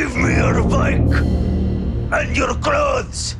Give me your bike and your clothes.